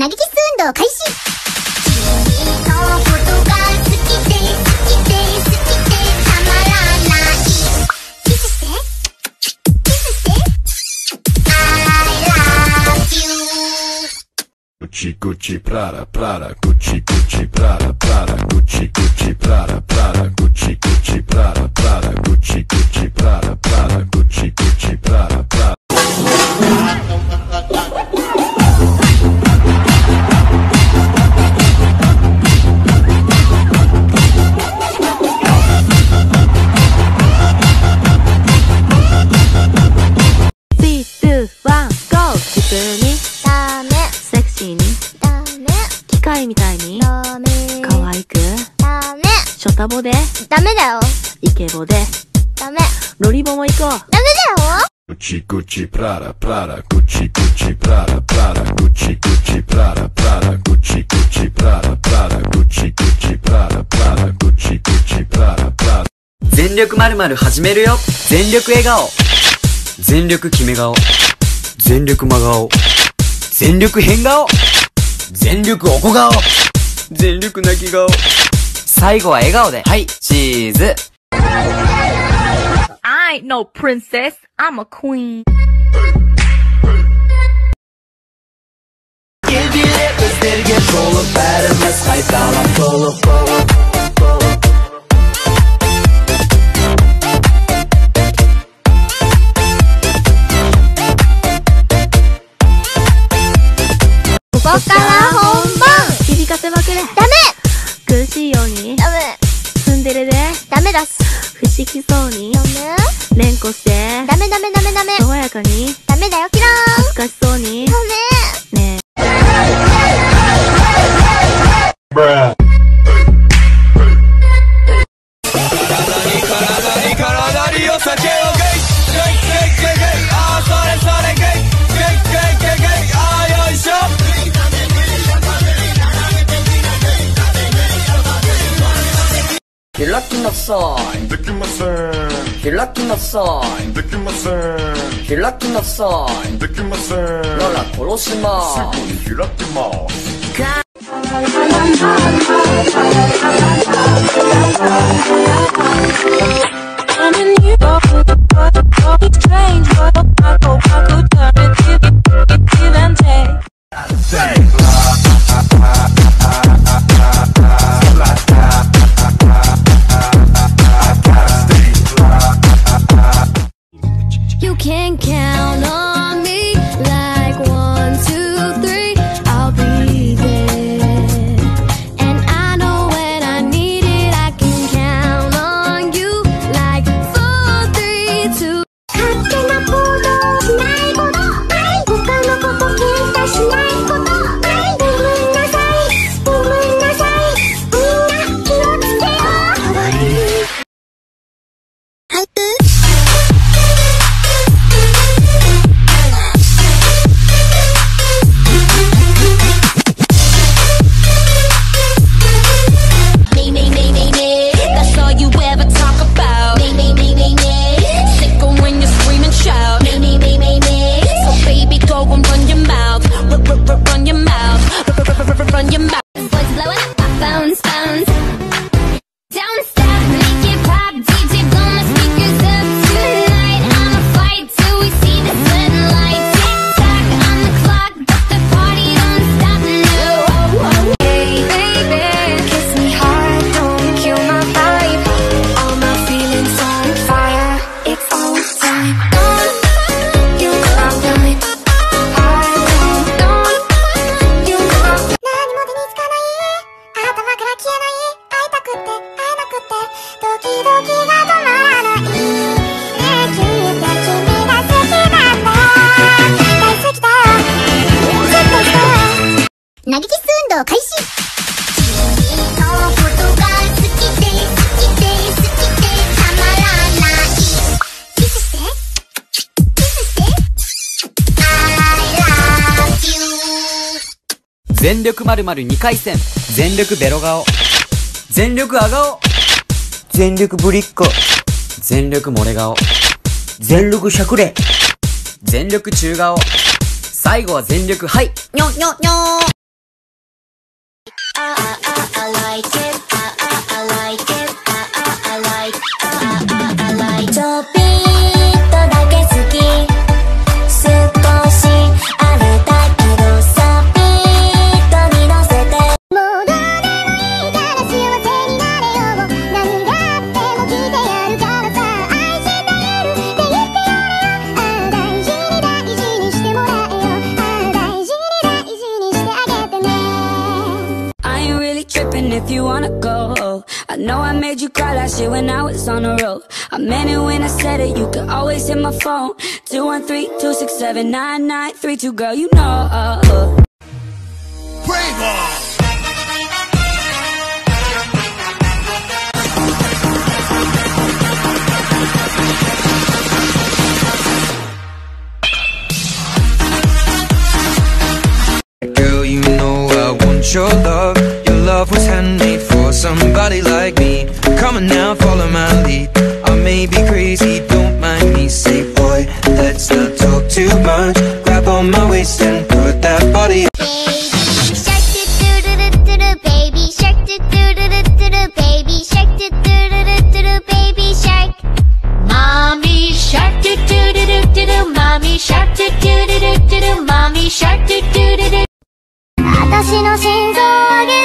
投げキス運動開始。君のことが好きで好きで好きでたまらなティーにダメ。機械みたいに？ダメ。可愛く？ダメ。ショタボで？ダメだよ。イケボで？ダメ。ロリボも行こう。ダメだよ。グチグチプララプララグチグチプララプラグチグチプララプララグチグチプララプララグチグチプララプラグチグチプララ全力まるまる始めるよ。全力笑顔全力キメ顔全力真顔全力変顔。全力おこ顔全力泣き顔。最後は笑顔で。はい。チーズ。I ain't no princess, I'm a queen.「ここダメだっす。不思議そうに。ダ、メ連呼して、ダメダメダメダメ。爽やかに、ダメだよキラー。恥ずかしそうに開きなさい。できません。開きなさい。できません。開きなさい。できません。なら殺します。すぐに開きます can count on I love you 全力まるまる2回戦。全力ベロ顔。全力あ顔全力ぶりっ子全力漏れ顔。全力しゃくれ全力中顔。最後は全力はいにょにょにょー if you wanna go. I know I made you cry last year when I was on the road. I meant it when I said it, you can always hit my phone. 213-267-9932, girl, you know. Girl, you know I want your love. too much. Grab on my waist and put that body. Shark doo doo doo doo doo doo baby shark doo doo doo doo doo doo baby shark doo doo doo doo doo doo baby shark Mommy shark doo doo doo doo doo doo mommy shark doo doo doo doo doo doo mommy shark doo doo doo doo私の心臓を上げ